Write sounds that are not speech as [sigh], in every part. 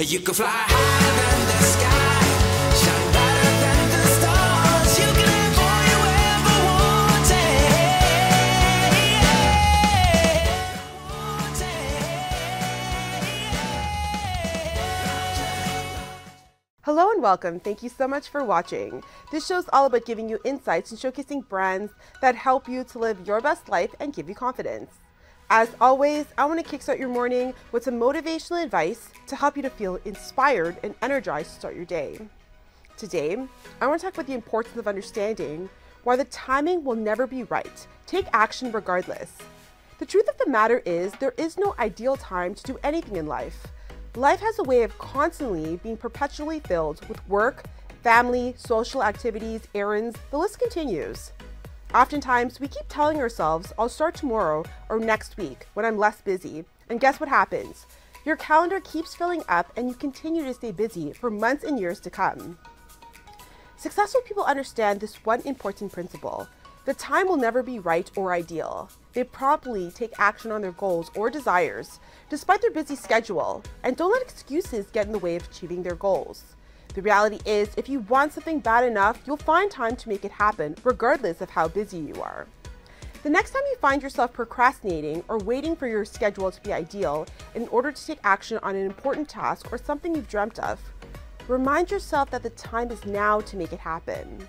You can fly higher than the sky. Hello and welcome. Thank you so much for watching. This show is all about giving you insights and showcasing brands that help you to live your best life and give you confidence. As always, I want to kickstart your morning with some motivational advice to help you to feel inspired and energized to start your day. Today, I want to talk about the importance of understanding why the timing will never be right. Take action regardless. The truth of the matter is, there is no ideal time to do anything in life. Life has a way of constantly being perpetually filled with work, family, social activities, errands, the list continues. Oftentimes, we keep telling ourselves, I'll start tomorrow or next week when I'm less busy. And guess what happens? Your calendar keeps filling up and you continue to stay busy for months and years to come. Successful people understand this one important principle the time will never be right or ideal. They promptly take action on their goals or desires, despite their busy schedule, and don't let excuses get in the way of achieving their goals. The reality is, if you want something bad enough, you'll find time to make it happen, regardless of how busy you are. The next time you find yourself procrastinating or waiting for your schedule to be ideal in order to take action on an important task or something you've dreamt of, remind yourself that the time is now to make it happen.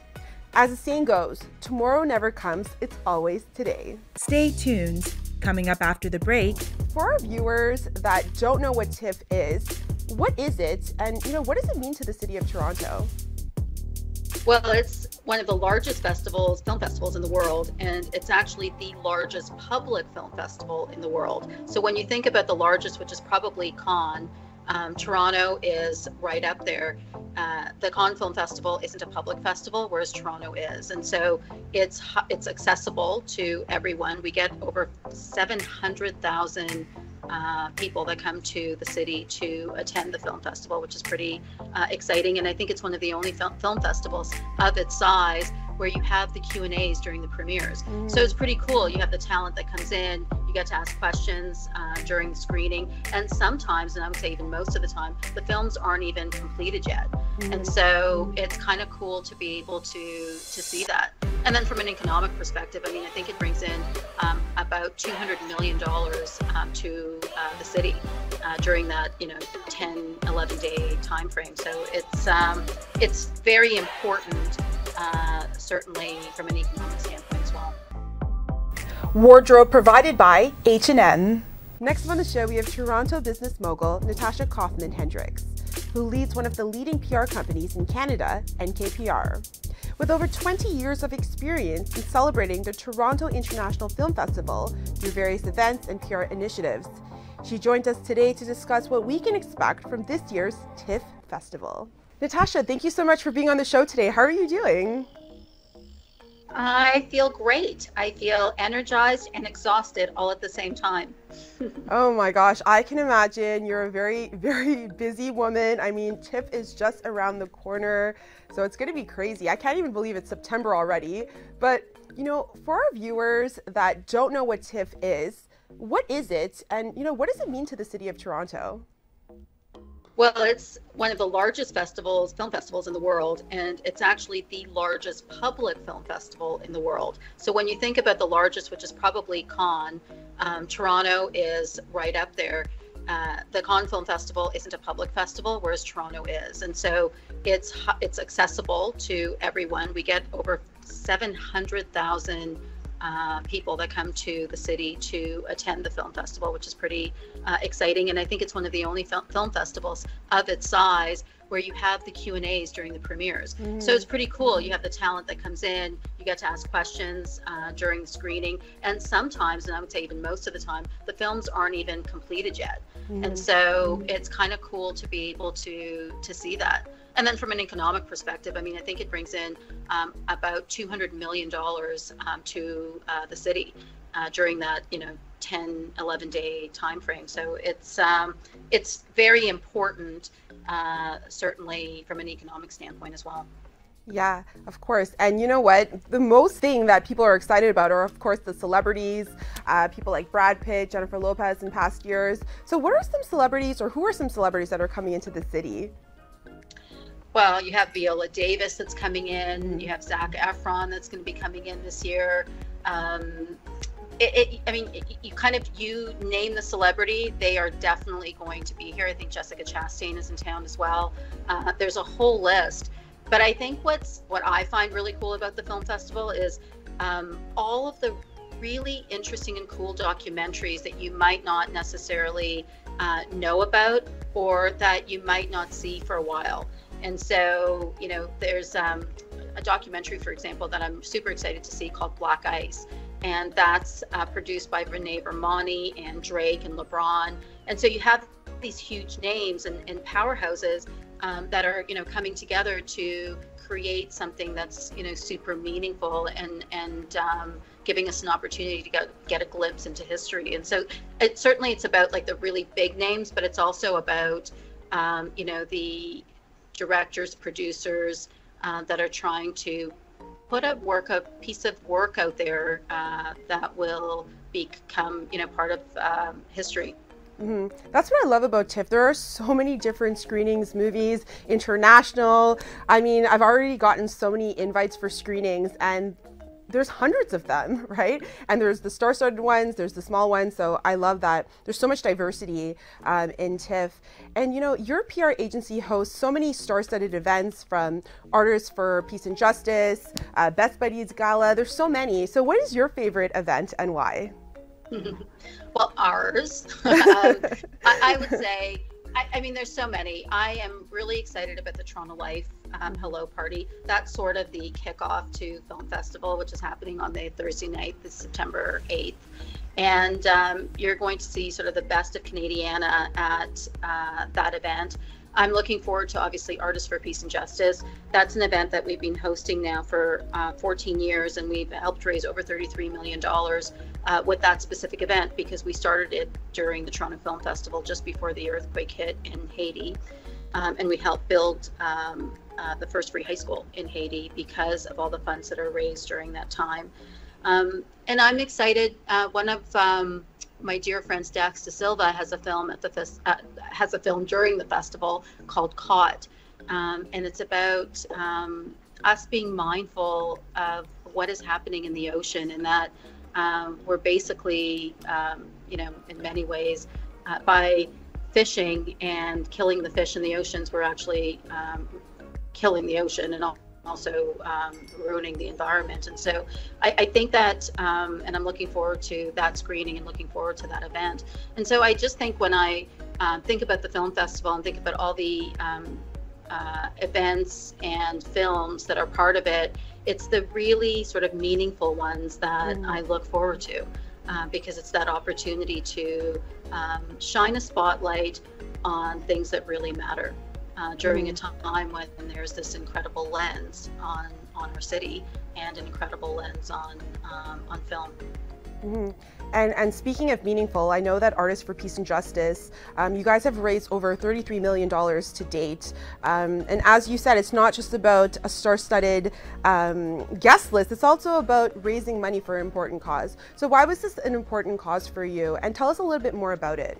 As the saying goes, tomorrow never comes, it's always today. Stay tuned. Coming up after the break, For our viewers that don't know what TIFF is, what is it and you know what does it mean to the city of Toronto? Well, it's one of the largest festivals, film festivals in the world, and it's actually the largest public film festival in the world. So when you think about the largest, which is probably Cannes, um, Toronto is right up there. Uh, the Cannes Film Festival isn't a public festival, whereas Toronto is, and so it's it's accessible to everyone. We get over 700,000 uh, people that come to the city to attend the film festival, which is pretty uh, exciting. And I think it's one of the only fil- film festivals of its size where you have the Q and A's during the premieres. Mm. So it's pretty cool. You have the talent that comes in. You get to ask questions uh, during the screening, and sometimes, and I would say even most of the time, the films aren't even completed yet. Mm. And so it's kind of cool to be able to to see that. And then from an economic perspective, I mean, I think it brings in um, about $200 million um, to uh, the city uh, during that, you know, 10, 11 day time frame. So it's, um, it's very important, uh, certainly from an economic standpoint. Wardrobe provided by H&M. Next on the show, we have Toronto business mogul Natasha Koifman Hendricks, who leads one of the leading PR companies in Canada, NKPR. With over 20 years of experience in celebrating the Toronto International Film Festival through various events and PR initiatives, she joined us today to discuss what we can expect from this year's TIFF Festival. Natasha, thank you so much for being on the show today. How are you doing? I feel great. I feel energized and exhausted all at the same time. [laughs] oh my gosh, I can imagine you're a very, [laughs] very busy woman. I mean, TIFF is just around the corner, so it's going to be crazy. I can't even believe it's September already. But, you know, for our viewers that don't know what TIFF is, what is it? And, you know, what does it mean to the city of Toronto? Well, it's one of the largest festivals, film festivals in the world, and it's actually the largest public film festival in the world. So when you think about the largest, which is probably Cannes, um, Toronto is right up there. Uh, the Cannes Film Festival isn't a public festival, whereas Toronto is, and so it's it's accessible to everyone. We get over 700,000 uh, people that come to the city to attend the film festival, which is pretty uh, exciting. And I think it's one of the only fil- film festivals of its size where you have the Q and A's during the premieres. Mm. So it's pretty cool. You have the talent that comes in. You get to ask questions uh, during the screening, and sometimes, and I would say even most of the time, the films aren't even completed yet. Mm. And so it's kind of cool to be able to to see that. And then from an economic perspective, I mean, I think it brings in um, about $200 million um, to uh, the city uh, during that, you know, 10, 11 day time frame. So it's, um, it's very important, uh, certainly from an economic standpoint as well. Yeah, of course. And you know what? The most thing that people are excited about are, of course, the celebrities, uh, people like Brad Pitt, Jennifer Lopez in past years. So, what are some celebrities, or who are some celebrities that are coming into the city? Well, you have Viola Davis that's coming in. You have Zac Efron that's going to be coming in this year. Um, it, it, I mean, it, you kind of you name the celebrity, they are definitely going to be here. I think Jessica Chastain is in town as well. Uh, there's a whole list. But I think what's what I find really cool about the film festival is um, all of the really interesting and cool documentaries that you might not necessarily uh, know about or that you might not see for a while. And so, you know, there's um, a documentary, for example, that I'm super excited to see called Black Ice. And that's uh, produced by Renee Vermani and Drake and LeBron. And so you have these huge names and, and powerhouses um, that are, you know, coming together to create something that's, you know, super meaningful and, and, um, giving us an opportunity to get, get a glimpse into history. And so it certainly it's about like the really big names, but it's also about, um, you know, the directors, producers uh, that are trying to put a work, a piece of work out there uh, that will become, you know, part of um, history. hmm That's what I love about TIFF. There are so many different screenings, movies, international. I mean, I've already gotten so many invites for screenings, and there's hundreds of them, [laughs] right? And there's the star-studded ones, there's the small ones. So I love that. There's so much diversity um, in TIFF. And you know, your PR agency hosts so many star-studded events from Artists for Peace and Justice, uh, Best Buddies Gala. There's so many. So what is your favorite event and why? [laughs] well, ours, [laughs] um, I, I, would say, I, I, mean, there's so many. I am really excited about the Toronto Life um, Hello Party. That's sort of the kickoff to Film Festival, which is happening on the Thursday night, this September 8th. And um, you're going to see sort of the best of Canadiana at uh, that event. I'm looking forward to obviously Artists for Peace and Justice. That's an event that we've been hosting now for uh, 14 years, and we've helped raise over $33 million uh, with that specific event because we started it during the Toronto Film Festival just before the earthquake hit in Haiti. Um, and we helped build um, uh, the first free high school in Haiti because of all the funds that are raised during that time. Um, and I'm excited. Uh, one of um, my dear friends Dax Dasilva has a film at the uh, has a film during the festival called Caught, um, and it's about um, us being mindful of what is happening in the ocean, and that we're basically, you know, in many ways, uh, by fishing and killing the fish in the oceans, we're actually um, killing the ocean and also um, ruining the environment. And so I, I think that, um, and I'm looking forward to that screening and looking forward to that event. And so I just think when I uh, think about the film festival and think about all the um, uh, events and films that are part of it, it's the really sort of meaningful ones that mm. I look forward to. Uh, because it's that opportunity to um, shine a spotlight on things that really matter uh, during mm. a time when there's this incredible lens on on our city and an incredible lens on um, on film. Mm-hmm. And, and speaking of meaningful, I know that Artists for Peace and Justice, um, you guys have raised over $33 million to date. Um, and as you said, it's not just about a star studded um, guest list, it's also about raising money for an important cause. So, why was this an important cause for you? And tell us a little bit more about it.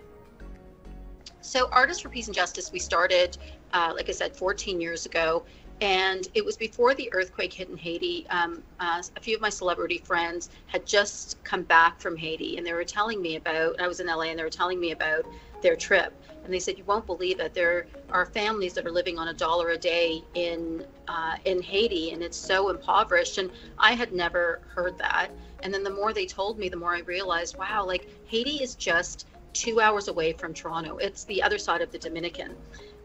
So, Artists for Peace and Justice, we started, uh, like I said, 14 years ago. And it was before the earthquake hit in Haiti. Um, uh, a few of my celebrity friends had just come back from Haiti and they were telling me about, I was in LA and they were telling me about their trip. And they said, You won't believe it. There are families that are living on a dollar a day in, uh, in Haiti and it's so impoverished. And I had never heard that. And then the more they told me, the more I realized, wow, like Haiti is just two hours away from Toronto. It's the other side of the Dominican.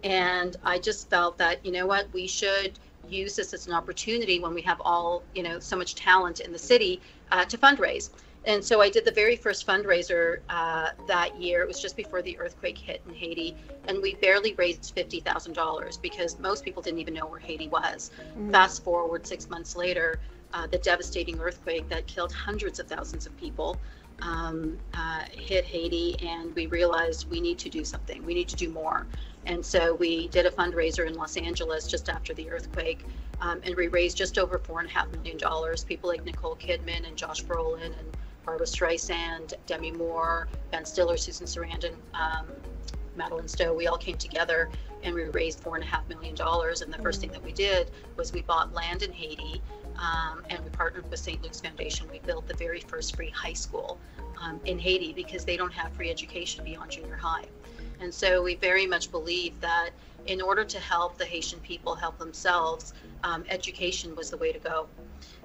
And I just felt that, you know what, we should use this as an opportunity when we have all, you know, so much talent in the city uh, to fundraise. And so I did the very first fundraiser uh, that year. It was just before the earthquake hit in Haiti, and we barely raised fifty thousand dollars because most people didn't even know where Haiti was. Mm-hmm. Fast forward six months later, uh, the devastating earthquake that killed hundreds of thousands of people um, uh, hit Haiti, and we realized we need to do something. We need to do more. And so we did a fundraiser in Los Angeles just after the earthquake, um, and we raised just over four and a half million dollars. People like Nicole Kidman and Josh Brolin and Barbra Streisand, Demi Moore, Ben Stiller, Susan Sarandon, um, Madeleine Stowe, we all came together and we raised four and a half million dollars. And the first thing that we did was we bought land in Haiti um, and we partnered with St. Luke's Foundation. We built the very first free high school um, in Haiti because they don't have free education beyond junior high. And so we very much believe that in order to help the Haitian people help themselves, um, education was the way to go.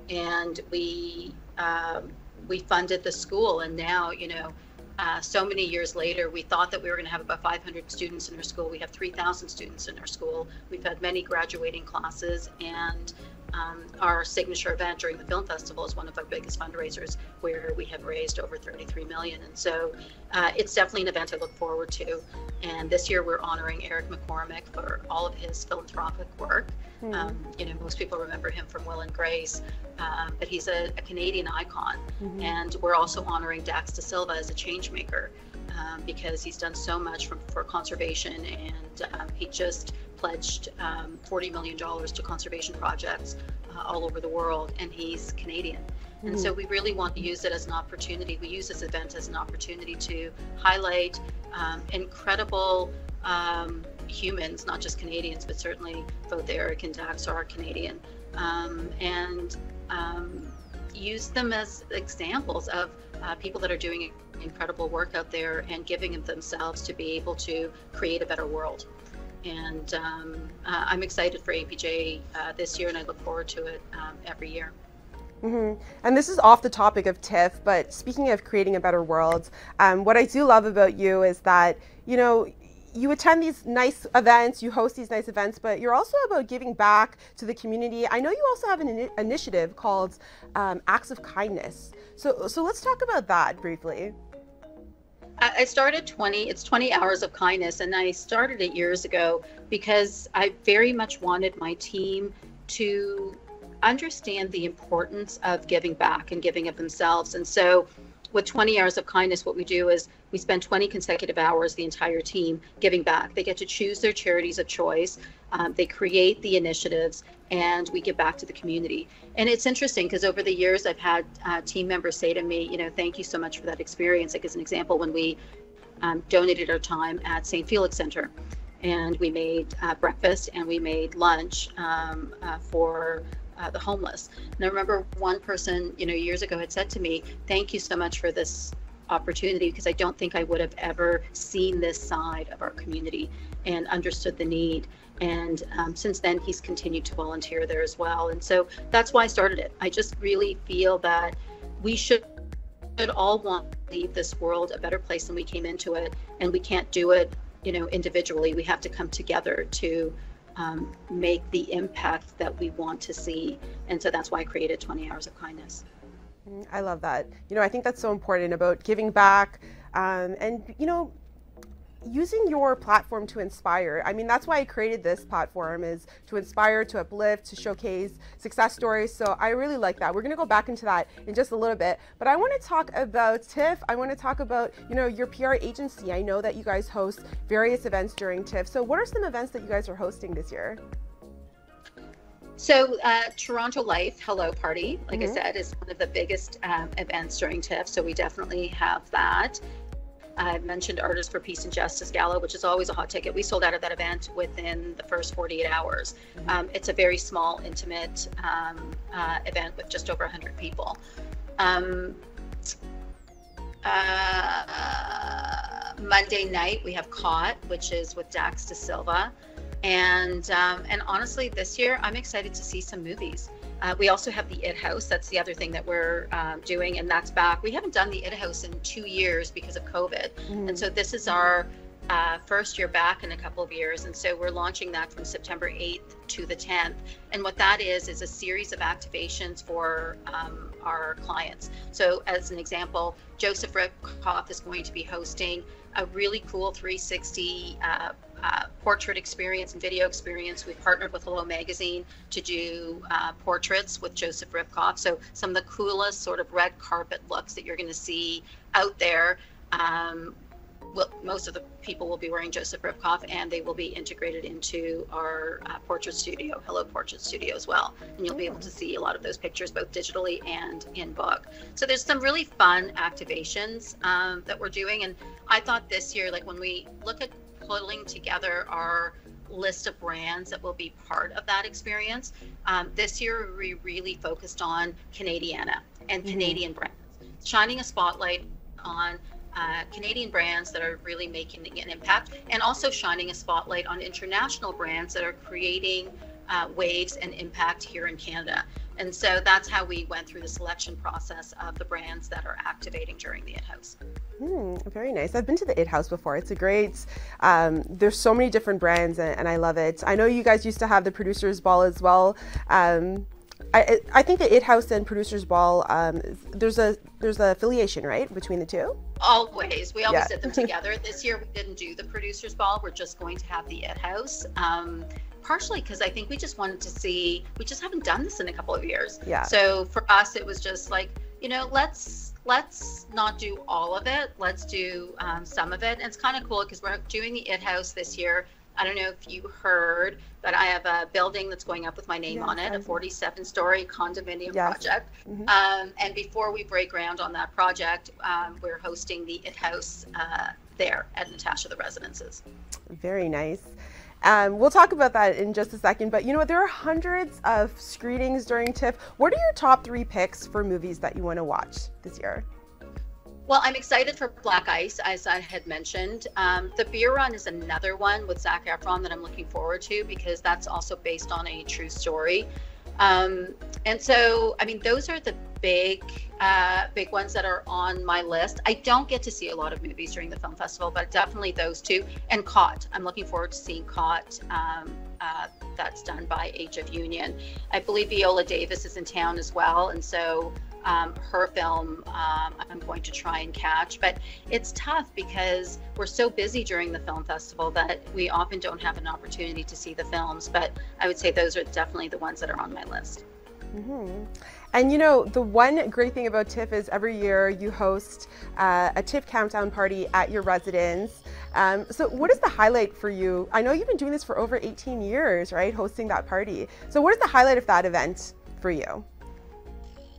And we um, we funded the school, and now you know. Uh, so many years later, we thought that we were going to have about 500 students in our school. We have 3,000 students in our school. We've had many graduating classes, and um, our signature event during the film festival is one of our biggest fundraisers where we have raised over 33 million and so uh, it's definitely an event i look forward to and this year we're honoring eric mccormack for all of his philanthropic work Hmm. um, you know most people remember him from will and grace um, but he's a, a canadian icon Mhm. and we're also honoring dax dasilva as a change maker um, because he's done so much for, for conservation and um, he just pledged um, $40 million to conservation projects uh, all over the world, and he's Canadian. And so we really want to use it as an opportunity. We use this event as an opportunity to highlight um, incredible um, humans, not just Canadians, but certainly both Eric and Dax are Canadian, um, and um, use them as examples of uh, people that are doing incredible work out there and giving of themselves to be able to create a better world. And um, uh, I'm excited for APJ uh, this year, and I look forward to it um, every year. hmm And this is off the topic of TIFF, but speaking of creating a better world, um, what I do love about you is that, you know, you attend these nice events, you host these nice events, but you're also about giving back to the community. I know you also have an ini- initiative called um, Acts of Kindness. So, so let's talk about that briefly. I started 20, it's 20 hours of kindness, and I started it years ago because I very much wanted my team to understand the importance of giving back and giving of themselves. And so, with 20 hours of kindness, what we do is we spend 20 consecutive hours, the entire team, giving back. They get to choose their charities of choice, um, they create the initiatives, and we give back to the community. And it's interesting because over the years, I've had uh, team members say to me, you know, thank you so much for that experience. Like, as an example, when we um, donated our time at St. Felix Center, and we made uh, breakfast and we made lunch um, uh, for uh, the homeless. And I remember one person, you know, years ago had said to me, "Thank you so much for this opportunity because I don't think I would have ever seen this side of our community and understood the need." And um, since then, he's continued to volunteer there as well. And so that's why I started it. I just really feel that we should all want to leave this world a better place than we came into it, and we can't do it, you know, individually. We have to come together to um, make the impact that we want to see, and so that's why I created 20 Hours of Kindness. Mm, I love that. You know, I think that's so important about giving back um, and, you know, using your platform to inspire. I mean, that's why I created this platform is to inspire, to uplift, to showcase success stories. So I really like that. We're going to go back into that in just a little bit, but I want to talk about TIFF. I want to talk about, you know, your PR agency. I know that you guys host various events during TIFF. So what are some events that you guys are hosting this year? So, uh, Toronto Life Hello Party, like Mhm. I said, is one of the biggest um, events during TIFF. So, we definitely have that. I mentioned Artists for Peace and Justice Gala, which is always a hot ticket. We sold out of that event within the first 48 hours. Um, it's a very small, intimate um, uh, event with just over 100 people. Um, uh, Monday night we have Caught, which is with Dax Dasilva, and um, and honestly, this year I'm excited to see some movies. Uh, we also have the It House. That's the other thing that we're um, doing, and that's back. We haven't done the It House in two years because of COVID, and so this is our uh, first year back in a couple of years, and so we're launching that from September 8th to the 10th. And what that is is a series of activations for um, our clients. So, as an example, Joseph Ribkoff is going to be hosting a really cool 360 uh, uh, portrait experience and video experience. We've partnered with Hello Magazine to do uh, portraits with Joseph Ribkoff. So some of the coolest sort of red carpet looks that you're going to see out there. Um, well, most of the people will be wearing Joseph Ribkoff, and they will be integrated into our uh, portrait studio, Hello Portrait Studio, as well. And you'll be able to see a lot of those pictures both digitally and in book. So there's some really fun activations um, that we're doing, and I thought this year, like when we look at pulling together our list of brands that will be part of that experience, um, this year we really focused on Canadiana and Canadian brands, shining a spotlight on uh, Canadian brands that are really making an impact, and also shining a spotlight on international brands that are creating uh, waves and impact here in Canada. And so that's how we went through the selection process of the brands that are activating during the It House. Hmm, very nice. I've been to the It House before. It's a great. Um, there's so many different brands, and, and I love it. I know you guys used to have the Producers Ball as well. Um, I, I think the It House and Producers Ball. Um, there's a there's a affiliation right between the two. Always. We always Yeah. did them [laughs] together. This year we didn't do the producers ball. We're just going to have the It House. Um, partially because I think we just wanted to see. We just haven't done this in a couple of years. Yeah. So for us, it was just like you know, let's let's not do all of it. Let's do um, some of it. And it's kind of cool because we're doing the It House this year. I don't know if you heard, but I have a building that's going up with my name Yes, on it, a I've- 47 story condominium Yes. project. Mhm. Um, and before we break ground on that project, um, we're hosting the It House uh, there at Natasha the Residences. Very nice. Um, we'll talk about that in just a second. But you know what? There are hundreds of screenings during TIFF. What are your top three picks for movies that you want to watch this year? Well, I'm excited for Black Ice, as I had mentioned. Um, the Beer Run is another one with Zac Efron that I'm looking forward to because that's also based on a true story. Um, and so, I mean, those are the big, uh, big ones that are on my list. I don't get to see a lot of movies during the film festival, but definitely those two. And Caught, I'm looking forward to seeing Caught. Um, uh, that's done by Age of Union. I believe Viola Davis is in town as well, and so um, her film um, I'm going to try and catch. But it's tough because we're so busy during the film festival that we often don't have an opportunity to see the films. But I would say those are definitely the ones that are on my list. hmm And you know, the one great thing about TIFF is every year you host uh, a TIFF countdown party at your residence. Um, so, what is the highlight for you? I know you've been doing this for over 18 years, right? Hosting that party. So, what is the highlight of that event for you?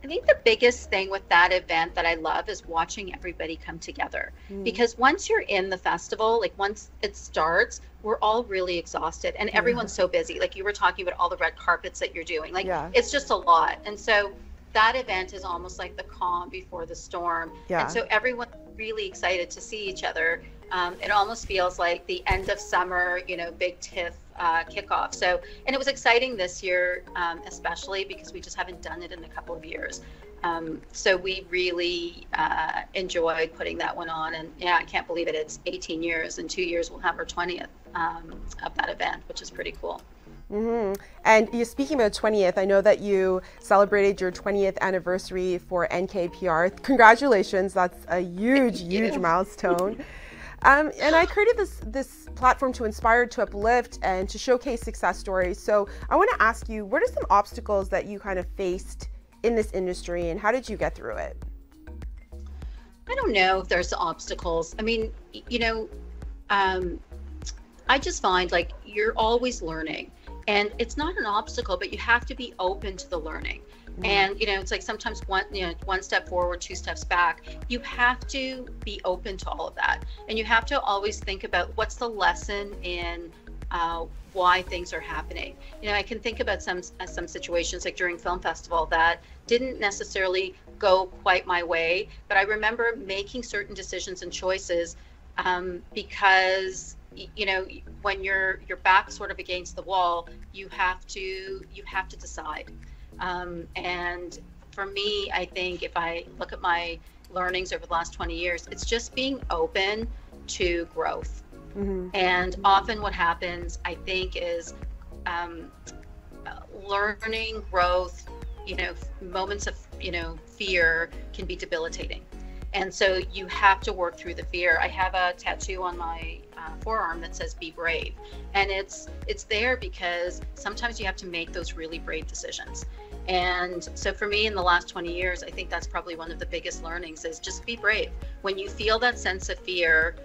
I think the biggest thing with that event that I love is watching everybody come together. Mm. Because once you're in the festival, like once it starts, we're all really exhausted and everyone's so busy. Like you were talking about all the red carpets that you're doing. Like Yeah. it's just a lot. And so that event is almost like the calm before the storm. Yeah. And so everyone's really excited to see each other. Um, it almost feels like the end of summer, you know, big TIFF uh, kickoff. So, and it was exciting this year, um, especially because we just haven't done it in a couple of years. Um, so we really uh, enjoyed putting that one on, and yeah, I can't believe it. It's 18 years. In two years, we'll have our 20th um, of that event, which is pretty cool. hmm And you speaking about 20th, I know that you celebrated your 20th anniversary for NKPR. Congratulations! That's a huge, huge milestone. [laughs] Um, and I created this this platform to inspire, to uplift, and to showcase success stories. So I want to ask you, what are some obstacles that you kind of faced in this industry, and how did you get through it? I don't know if there's obstacles. I mean, you know, um, I just find like you're always learning, and it's not an obstacle, but you have to be open to the learning. And you know, it's like sometimes one, you know, one step forward, two steps back. You have to be open to all of that, and you have to always think about what's the lesson in uh, why things are happening. You know, I can think about some uh, some situations like during film festival that didn't necessarily go quite my way, but I remember making certain decisions and choices um, because you know when you're your back sort of against the wall, you have to you have to decide. Um, and for me, I think if I look at my learnings over the last 20 years, it's just being open to growth. hmm And often what happens, I think, is um, learning, growth, you know, moments of, you know, fear can be debilitating. And so you have to work through the fear. I have a tattoo on my uh, forearm that says "Be brave," and it's it's there because sometimes you have to make those really brave decisions. And so for me in the last 20 years, I think that's probably one of the biggest learnings is just be brave. When you feel that sense of fear,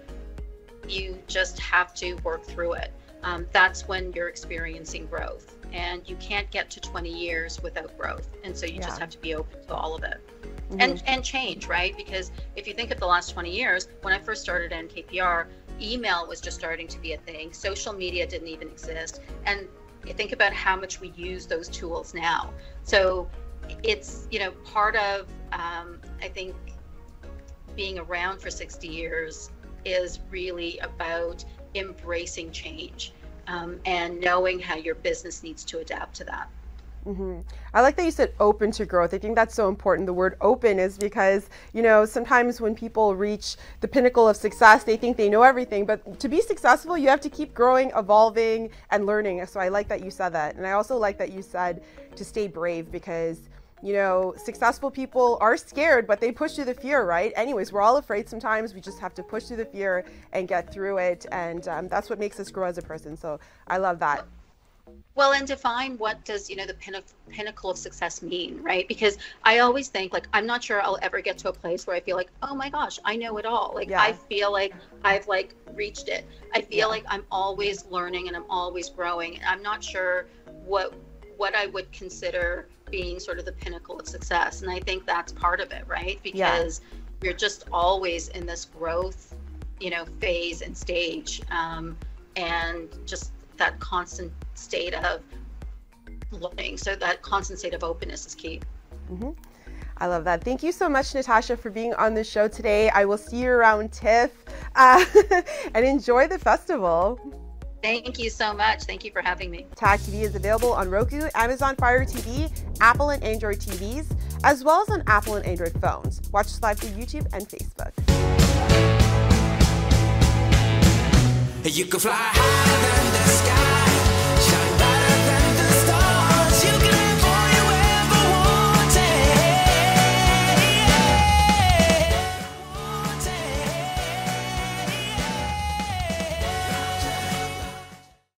you just have to work through it. Um, that's when you're experiencing growth. And you can't get to 20 years without growth. And so you Yeah. just have to be open to all of it. Mhm. And and change, right? Because if you think of the last 20 years, when I first started NKPR, email was just starting to be a thing. Social media didn't even exist. And think about how much we use those tools now. So it's, you know, part of, um, I think, being around for 60 years is really about embracing change um, and knowing how your business needs to adapt to that. Hmm I like that you said open to growth. I think that's so important. The word open is because, you know, sometimes when people reach the pinnacle of success, they think they know everything. But to be successful, you have to keep growing, evolving, and learning. So I like that you said that. And I also like that you said to stay brave because, you know, successful people are scared, but they push through the fear, right? Anyways, we're all afraid sometimes. We just have to push through the fear and get through it. And um, that's what makes us grow as a person. So I love that. Well, and define what does you know the pinnacle pinnacle of success mean, right? Because I always think like I'm not sure I'll ever get to a place where I feel like, oh my gosh, I know it all. Like Yeah. I feel like I've like reached it. I feel Yeah. like I'm always learning and I'm always growing. And I'm not sure what what I would consider being sort of the pinnacle of success. And I think that's part of it, right? Yeah. Because you're just always in this growth, you know, phase and stage, um, and just that constant state of learning. So that constant state of openness is key. I love that. Thank you so much, Natasha, for being on the show today. I will see you around TIFF uh, [laughs] and enjoy the festival. Thank you so much. Thank you for having me. Tag TV is available on Roku, Amazon Fire TV, Apple and Android TVs, as well as on Apple and Android phones. Watch us live through YouTube and Facebook. You can fly higher than the sky. Shine